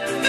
Bye.